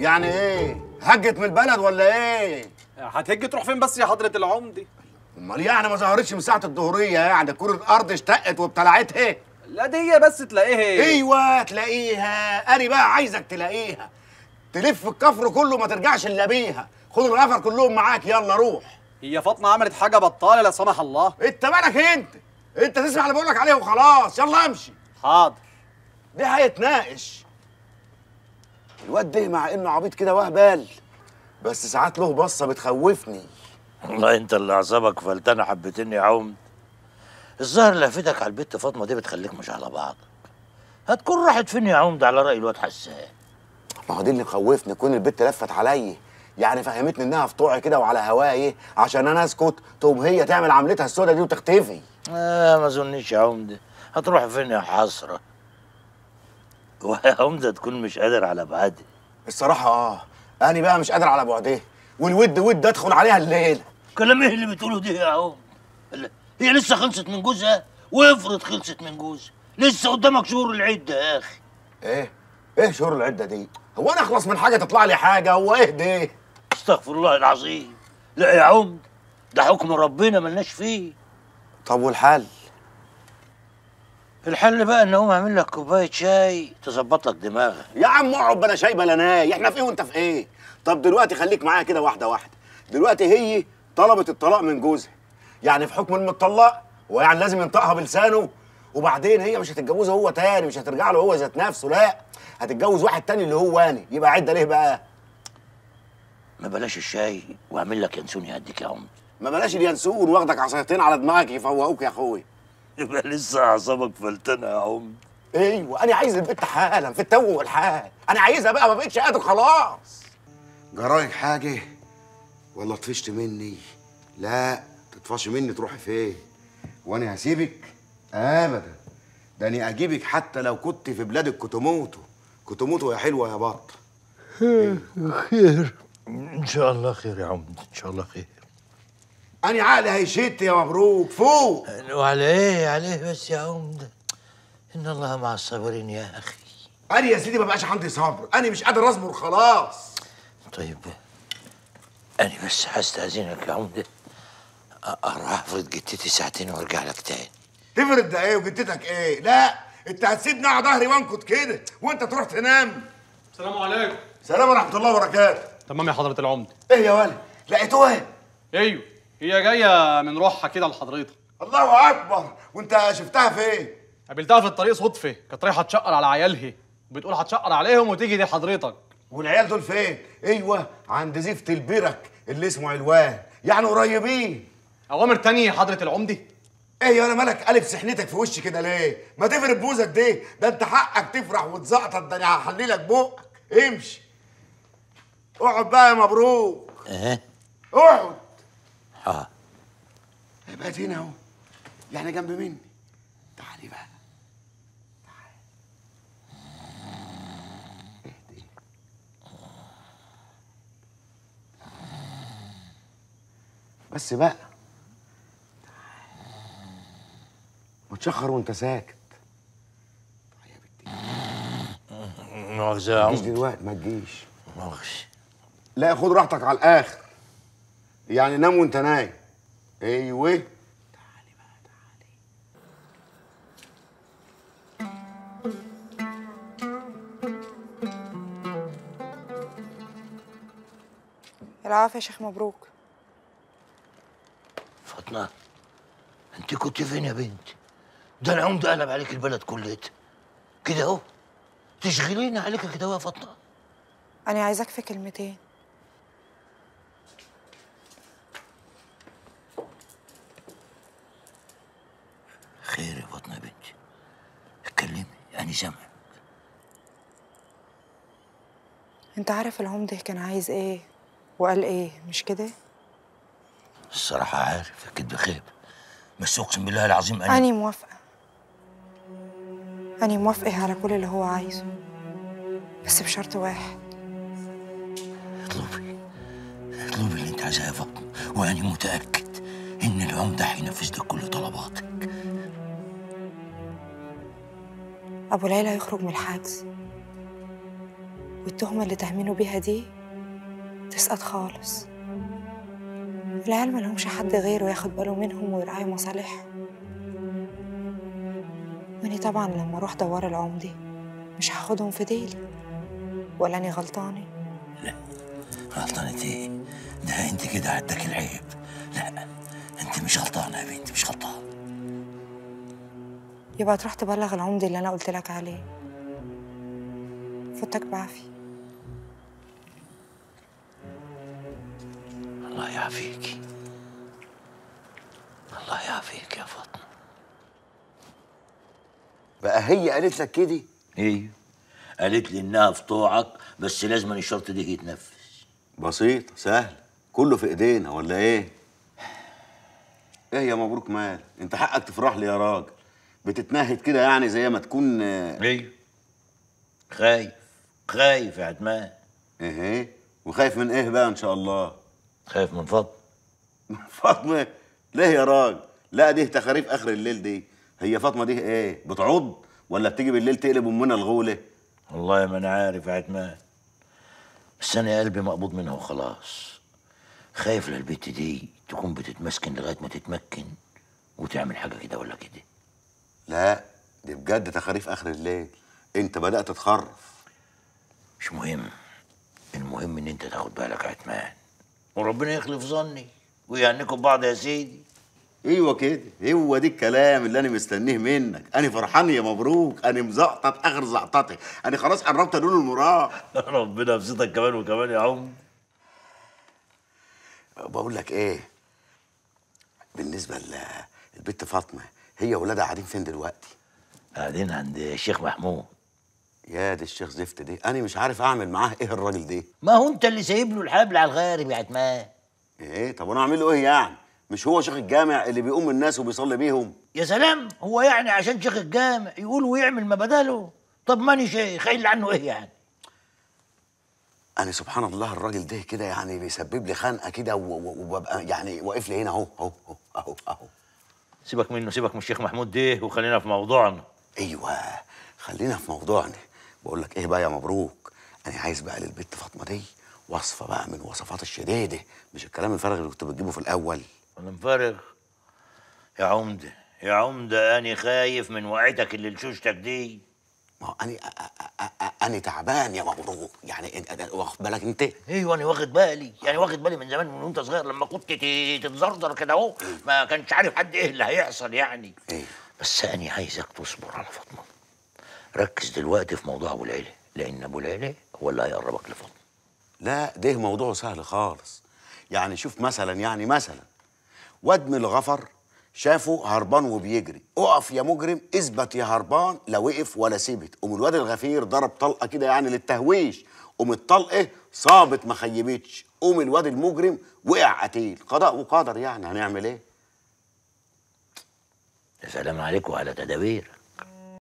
يعني إيه؟ هجت من البلد ولا إيه؟ هتهج تروح فين بس يا حضرة العمدة؟ امال يعني ما ظهرتش من ساعة الظهريه يعني؟ كل الأرض اشتقت وابتلعتها. لا دي هي بس تلاقيها. أيوه تلاقيها. أنا بقى عايزك تلاقيها. تلف الكفر كله ما ترجعش إلا بيها. خد الغفر كلهم معاك يلا روح. هي فاطمة عملت حاجة بطالة لا سمح الله. انت مالك انت؟ انت تسمع اللي بقولك عليه وخلاص. يلا امشي. حاضر. ده هيتناقش. الواد ده مع انه عبيط كده وهبال. بس ساعات له بصة بتخوفني. والله انت اللي اعصابك فلتانة حبتين يا عم. الظاهر لفتك على البت فاطمة دي بتخليك مش على بعضك هتكون راحت فين يا عمد على رأي الواد حسان؟ ما هو دي اللي مخوفني كون البت لفت عليا يعني فهمتني انها في طوعي كده وعلى هواي عشان أنا اسكت. تقوم هي تعمل عملتها السوداء دي وتختفي. آه ما اظنش يا عمده هتروح فين يا حسرة؟ ويا عمده تكون مش قادر على بعدي الصراحة آه. أنا بقى مش قادر على بعدها والود ود أدخل عليها الليلة كلام إيه اللي بتقوله ده يا عم؟ هي لسه خلصت من جوزها؟ وافرض خلصت من جوزها لسه قدامك شهور العده يا أخي. إيه؟ إيه شهور العده دي؟ هو أنا أخلص من حاجة تطلع لي حاجة؟ هو إيه ده استغفر الله العظيم. لا يا عمد ده حكم ربنا ملناش فيه. طب والحل الحل بقى إن أقوم أعمل لك كوباية شاي تظبط لك دماغك. يا عم اقعد بلا شاي بلا ناي إحنا في إيه وأنت في إيه؟ طب دلوقتي خليك معايا كده واحدة واحدة. دلوقتي هي طلبت الطلاق من جوزها. يعني في حكم المطلق ويعني لازم ينطقها بلسانه. وبعدين هي مش هتتجوزه هو تاني مش هترجع له هو ذات نفسه لا. هتتجوز واحد تاني اللي هو أنا يبقى عده ليه بقى؟ ما بلاش الشاي وأعمل لك ينسون يهديك يا عمد ما بلاش اليانسون وأخدك عصايتين على دماغك يفوقوك يا أخوي. يبقى لسه أعصابك فلتانة يا عمد أيوه أنا عايز البت حالا في التو والحال أنا عايزها بقى ما بقتش قادر خلاص. جرايك حاجة؟ ولا طفشت مني. لا تطفش مني تروحي فين؟ وأنا هسيبك؟ ابدا. ده أنا أجيبك حتى لو كنت في بلاد الكوتوموتو كوتوموتو يا حلوة يا بط خير إن شاء الله خير يا عمد إن شاء الله خير. أنا عقلي هيشت يا مبروك فوق. وعلى إيه عليه بس يا عمد إن الله مع الصابرين يا أخي. أنا يا سيدي ما بقاش عندي صبر. أنا مش قادر أصبر خلاص. طيب. أنا بس هستأذنك يا عمده أ- أروح أفرض جتتي ساعتين وأرجع لك تاني. تفرد ده إيه؟ وجدتك إيه؟ لا. أنت هتسيبني على ظهري وأنكت كده وأنت تروح تنام. السلام عليكم. سلام ورحمة الله وبركاته. تمام يا حضرة العمدة إيه يا ولد؟ لقيتوها؟ أيوه. هي جاية من روحها كده لحضرتك. الله أكبر! وأنت شفتها فين؟ قابلتها في الطريق صدفة. كانت رايحة تشقر على عيالها. وبتقول هتشقر عليهم وتيجي دي حضرتك. والعيال دول فين؟ أيوه عند زفت البرك اللي اسمه علوان. يعني قريبين. أوامر تانية يا حضرة العمدة. إيه يا أنا مالك؟ قلب سحنتك في وشي كده ليه؟ ما تفرد بوزك دي. ده أنت حقك تفرح وتزقطط ده أنا هحللك بقك. امشي. اقعد بقى يا مبروك. إيه؟ اقعد. آه. بقت هنا أهو. يعني جنب مني. تعالي بقى. تعالي. اهدي. بس بقى. وتشخر وانت ساكت. مؤاخذة يا ما تجيش دلوقتي ما تجيش. مؤاخذة لا خد راحتك على الآخر. يعني نام وانت نايم. أيوه. العافية يا شيخ مبروك. فاطمة أنت كنت فين يا بنتي؟ ده العمدة قلب عليك البلد كلها كده أهو. تشغليني عليك كده أهو يا فاطمة. أنا عايزاك في كلمتين خير يا فاطمة يا بنتي أنا سامعك أنت عارف العمدة كان عايز إيه وقال إيه مش كده؟ الصراحة عارف أكيد بخيب بس أقسم بالله العظيم أنا أنا موافقة. أنا موافقة على كل اللي هو عايزه بس بشرط واحد. اطلبي اطلبي اللي أنت عايزاه يا فاطمة وأنا متأكد إن العمدة هينفذ لك كل طلباتك. أبو ليلى يخرج من الحجز والتهمة اللي تهمينه بيها دي تسقط خالص. العيال ملهمش حد غيره ياخد باله منهم ويراعي مصالحهم. واني طبعا لما أروح دوار العمدي مش هاخدهم في ديلي ولا اني غلطانة. غلطانة إيه؟ ده أنت كده عدك العيب. لا أنت مش غلطانة يا بنتي مش غلطانة يبقى تروح تبلغ العمدي اللي أنا قلت لك عليه. فوتك بعافية. الله يعافيك. الله يعافيك يا فاطمة. بقى هي قالت لك كده؟ أيوه قالت لي إنها في طوعك بس لازم الشرط ده يتنفذ. بسيط سهل. كله في إيدينا ولا إيه؟ إيه يا مبروك مال؟ أنت حقك تفرح لي يا راجل. بتتنهد كده يعني زي ما تكون آه، أيوه خايف. خايف يا عتمان إيه إيه؟ وخايف من إيه بقى إن شاء الله؟ خايف من فضل. فاطمه ليه يا راجل؟ لا دي تخاريف آخر الليل دي. هي فاطمة دي إيه بتعض ولا بتيجي بالليل تقلب أمنا الغولة؟ والله ما أنا عارف يا عتمان بس أنا قلبي مقبوض منها وخلاص. خايف للبت دي تكون بتتمسكن لغاية ما تتمكن وتعمل حاجة كده ولا كده. لا دي بجد تخاريف آخر الليل. أنت بدأت تتخرف مش مهم. المهم إن أنت تاخد بالك عتمان وربنا يخلف ظني ويهنيكم ببعض يا سيدي. أيوه كده. هو دي الكلام اللي أنا مستنيه منك. أنا فرحان يا مبروك. أنا مزقطط آخر زقطتي أنا خلاص قربت انول المراد ربنا يبسطك كمان وكمان يا عم. بقول لك إيه؟ بالنسبة للبت فاطمة هي ولادها قاعدين فين دلوقتي؟ قاعدين عند الشيخ محمود. يا دي الشيخ زفت دي أنا مش عارف أعمل معاه إيه الراجل ده. ما هو أنت اللي سايب له الحبل على الغارب يا عتمان. إيه؟ طب وأنا أعمل له إيه يعني؟ مش هو شيخ الجامع اللي بيقوم الناس وبيصلي بيهم؟ يا سلام هو يعني عشان شيخ الجامع يقول ويعمل ما بداله؟ طب ماني شيخ؟ قايل عنه إيه يعني؟ أنا سبحان الله الراجل ده كده يعني بيسبب لي خنقة كده وببقى يعني واقف لي هنا أهو أهو أهو أهو. سيبك منه سيبك من الشيخ محمود ده وخلينا في موضوعنا. أيوه خلينا في موضوعنا. بقول لك إيه بقى يا مبروك؟ أنا عايز بقى للبت فاطمة دي وصفة بقى من وصفات الشديدة. مش الكلام الفارغ اللي كنت بتجيبه في الأول؟ أنا مفرغ يا عمدة يا عمدة أنا خايف من وقعتك اللي لشوشتك دي. ما هو أنا أ- أ- أ- أ- أنا تعبان يا مبروك يعني أنا- واخد بالك أنت؟ أيوه أنا واخد بالي. يعني واخد بالي من زمان من وأنت صغير لما كنت تتزرزر كده أهو ما كانش عارف حد إيه اللي هيحصل يعني. إيه. بس أنا عايزك تصبر على فاطمة. ركز دلوقتي في موضوع أبو العيله لأن أبو العيله هو اللي هيقربك لفاطمة. لا ده موضوع سهل خالص. يعني شوف مثلا يعني مثلا واد من الغفر شافه هربان وبيجري. اقف يا مجرم اثبت يا هربان لا وقف ولا سيبت. قوم الواد الغفير ضرب طلقة كده يعني للتهويش. قوم الطلقة صابت ما خيبتش. قوم الواد المجرم وقع قتيل. قضاء وقدر يعني هنعمل إيه؟ يا سلام عليكم على تدابير.